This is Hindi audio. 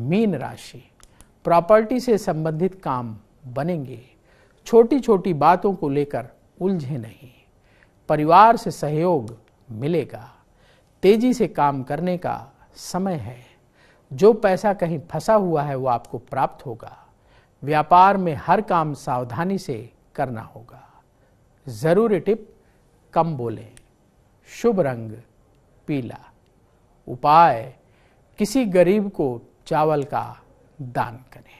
मीन राशि, प्रॉपर्टी से संबंधित काम बनेंगे। छोटी छोटी बातों को लेकर उलझे नहीं। परिवार से सहयोग मिलेगा। तेज़ी से काम करने का समय है। जो पैसा कहीं फंसा हुआ है वो आपको प्राप्त होगा। व्यापार में हर काम सावधानी से करना होगा। ज़रूरी टिप, कम बोलें। शुभ रंग, पीला। उपाय, किसी गरीब को चावल का दान करें।